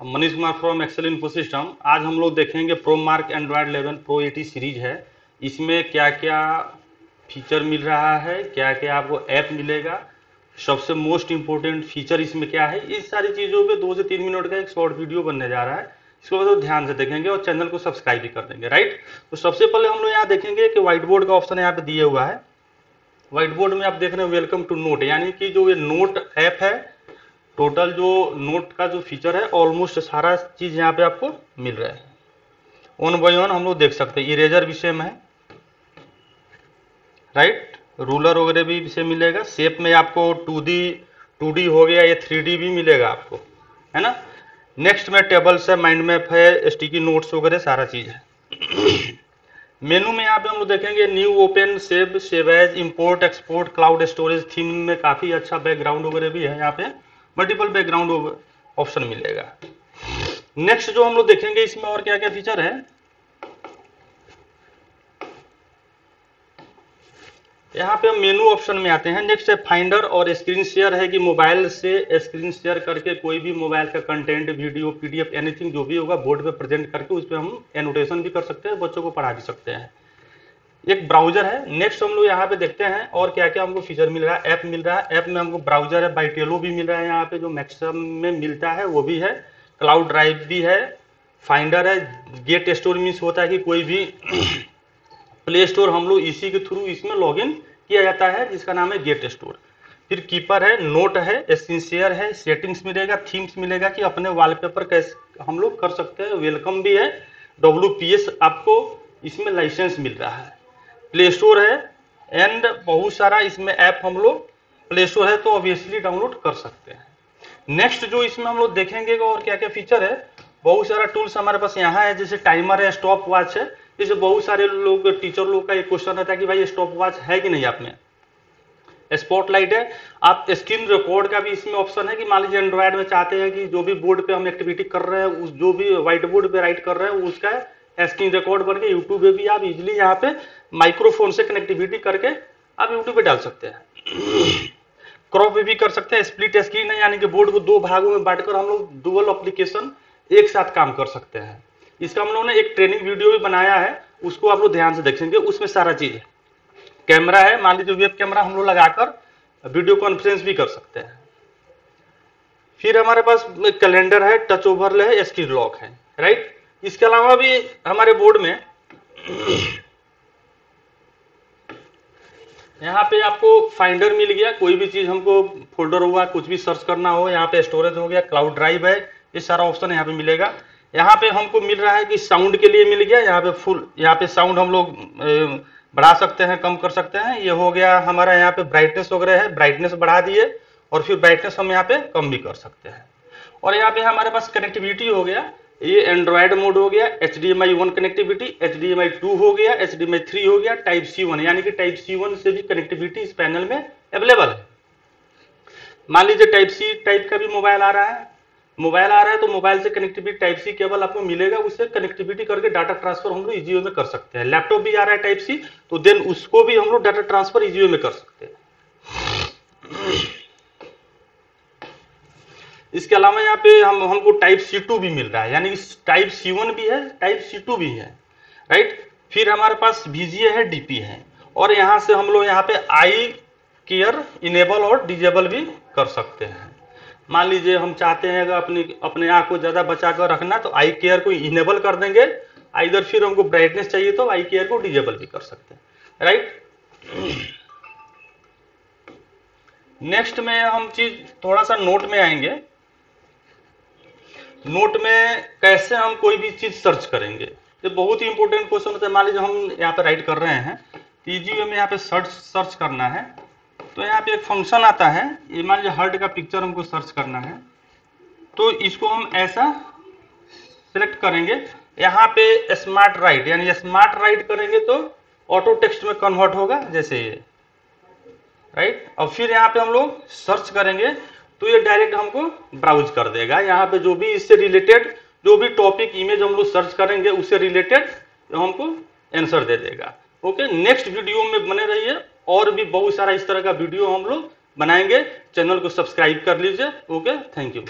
Manish Kumar from Excel Info System आज हम लोग देखेंगे pro mark Android 11 pro 80 series है। इसमें क्या क्या फीचर मिल रहा है क्या क्या आपको ऐप मिलेगा। सबसे मोस्ट इम्पोर्टेंट फीचर इसमें क्या है इस सारी चीज़ों पे दो से तीन मिनट का एक शॉर्ट वीडियो बनने जा रहा है। इसको तो ध्यान से देखेंगे और चैनल को सब्सक्राइब भी कर देंगे राइट तो सबसे पहले हम लोग यहाँ देखेंगे कि व्हाइट बोर्ड का ऑप्शन यहाँ पे दिया हुआ है। व्हाइट बोर्ड में आप देख रहे हैं वेलकम टू नोट यानी कि जो ये नोट ऐप है टोटल जो नोट का जो फीचर है ऑलमोस्ट सारा चीज़ यहाँ पे आपको मिल रहा है। वन बाई वन हम लोग देख सकते हैं इरेजर भी सेम है। राइट रूलर वगैरह भी से मिलेगा। शेप में आपको टू डी टू डी हो गया, या थ्री डी भी मिलेगा आपको। है ना? नेक्स्ट में टेबल्स है माइंड मैप है स्टिकी नोट्स वगैरह सारा चीज़ है। मेनू में यहाँ पे हम लोग देखेंगे new open save save as import export cloud storage theme में काफ़ी अच्छा बैकग्राउंड वगैरह भी है यहाँ पे। मल्टीपल बैकग्राउंड ऑप्शन मिलेगा। नेक्स्ट जो हम लोग देखेंगे, इसमें और क्या क्या फीचर है? यहाँ पे हम मेनू ऑप्शन में आते हैं। नेक्स्ट है फाइंडर और स्क्रीन शेयर है कि मोबाइल से स्क्रीन शेयर करके कोई भी मोबाइल का कंटेंट वीडियो पीडीएफ एनीथिंग जो भी होगा बोर्ड पे प्रेजेंट करके उस पर हम एनोटेशन भी कर सकते हैं, बच्चों को पढ़ा भी सकते हैं। एक ब्राउज़र है। नेक्स्ट हम लोग यहाँ पे देखते हैं और क्या क्या हमको फीचर मिल रहा है। ऐप मिल रहा है। ऐप में हमको ब्राउज़र है बाइटेलो भी मिल रहा है यहाँ पे, जो मैक्सिमम में मिलता है, वो भी है। क्लाउड ड्राइव भी है। फाइंडर है। गेट स्टोर मीन्स होता है कि कोई भी प्ले स्टोर हम लोग इसी के थ्रू इसमें लॉग किया जाता है, जिसका नाम है गेट स्टोर फिर कीपर है नोट है सिंसियर है सेटिंग्स मिलेगा थीम्स मिलेगा कि अपने वॉलपेपर कैसे, हम लोग कर सकते हैं। वेलकम भी है। डब्ल्यू आपको इसमें लाइसेंस मिल रहा है। प्ले स्टोर है एंड बहुत सारा इसमें ऐप हम लोग प्ले स्टोर है तो ऑब्वियसली डाउनलोड कर सकते हैं। नेक्स्ट जो इसमें हम लोग देखेंगे और क्या क्या फीचर है, बहुत सारा टूल्स हमारे पास यहाँ है, जैसे टाइमर है स्टॉप वॉच है जैसे बहुत सारे लोग टीचर लोग का एक क्वेश्चन रहता है कि भाई स्टॉप वॉच है कि नहीं आप में स्पॉटलाइट है, आप स्क्रीन रिकॉर्ड का भी इसमें ऑप्शन है कि मान लीजिए एंड्रॉयड में चाहते हैं कि जो भी बोर्ड पे हम एक्टिविटी कर रहे हैं, उस जो भी व्हाइट बोर्ड पे राइट कर रहे हैं, उसका स्क्रीन रिकॉर्ड बन के यूट्यूब पे भी आप इजिली यहाँ पे माइक्रोफोन से कनेक्टिविटी करके आप यूट्यूब पे डाल सकते हैं। क्रॉप पे भी कर सकते हैं स्प्लिट स्क्रीन है, यानी कि बोर्ड को दो भागों में बांटकर हम लोग डुअल एप्लीकेशन एक साथ काम कर सकते हैं। इसका हम लोगों ने एक ट्रेनिंग वीडियो भी बनाया है, उसको आप लोग ध्यान से देखेंगे, उसमें सारा चीज़ है। कैमरा है, मान लीजिए वेब कैमरा हम लोग लगाकर वीडियो कॉन्फ्रेंस भी कर सकते हैं। फिर हमारे पास कैलेंडर है टच ओवर है स्क्रीन लॉक है राइट इसके अलावा भी हमारे बोर्ड में यहाँ पे आपको फाइंडर मिल गया, कोई भी चीज़ हमको फोल्डर हुआ, कुछ भी सर्च करना हो, यहाँ पे स्टोरेज हो गया, क्लाउड ड्राइव है, ये सारा ऑप्शन यहाँ पे मिलेगा। यहाँ पे हमको मिल रहा है कि साउंड के लिए मिल गया, यहाँ पे फुल, यहाँ पे साउंड हम लोग बढ़ा सकते हैं, कम कर सकते हैं। ये हो गया हमारा यहाँ पे ब्राइटनेस वगैरह है, ब्राइटनेस बढ़ा दिए, और फिर ब्राइटनेस हम यहाँ पे कम भी कर सकते हैं। और यहाँ पे हमारे पास कनेक्टिविटी हो गया ये एंड्रॉयड मोड हो गया H D M I one connectivity H D M I two हो गया H D M I three हो गया टाइप सी वन यानी कि टाइप सी वन से भी कनेक्टिविटी इस पैनल में अवेलेबल है। मान लीजिए टाइप सी टाइप का भी मोबाइल आ रहा है। मोबाइल आ रहा है तो मोबाइल से कनेक्टिविटी टाइप सी केबल आपको मिलेगा उससे कनेक्टिविटी करके डाटा ट्रांसफ़र हम लोग इजी में कर सकते हैं। लैपटॉप भी आ रहा है टाइप सी तो देन उसको भी हम लोग डाटा ट्रांसफ़र इजी में कर सकते हैं। इसके अलावा यहाँ पे हम, हमको टाइप सी टू भी मिल रहा है। यानी टाइप सी वन भी है टाइप सी टू भी है। राइट फिर हमारे पास बीजीए है डीपी है। और यहाँ से हम लोग यहाँ पे आई केयर इनेबल और डिजेबल भी कर सकते हैं। मान लीजिए हम चाहते हैं अगर अपनी, अपने आँख को ज़्यादा बचा कर रखना तो आई केयर को इनेबल कर देंगे। इधर फिर हमको ब्राइटनेस चाहिए तो आई केयर को डिजेबल भी कर सकते हैं। राइट नेक्स्ट में हम चीज़, थोड़ा सा नोट में आएँगे। नोट में कैसे हम कोई भी चीज़ सर्च करेंगे? ये बहुत ही इंपॉर्टेंट क्वेश्चन होता है मान लीजिए हम यहाँ पे राइट कर रहे हैं। तो में यहाँ पे सर्च सर्च करना है। तो यहाँ पे एक फ़ंक्शन आता है। ये मान लीजिए हर्ट का पिक्चर हमको सर्च करना है। तो इसको हम ऐसा सिलेक्ट करेंगे। यहाँ पे स्मार्ट राइट यानी स्मार्ट राइट करेंगे तो ऑटो टेक्स्ट में कन्वर्ट होगा, जैसे ये। राइट और फिर यहाँ पे हम लोग सर्च करेंगे। तो ये डायरेक्ट हमको ब्राउज कर देगा। यहाँ पे जो भी इससे रिलेटेड जो भी टॉपिक इमेज हम लोग सर्च करेंगे, उससे रिलेटेड हमको आंसर दे देगा। ओके नेक्स्ट वीडियो में बने रहिए। और भी बहुत सारा इस तरह का वीडियो हम लोग बनाएँगे। चैनल को सब्सक्राइब कर लीजिए। Okay thank you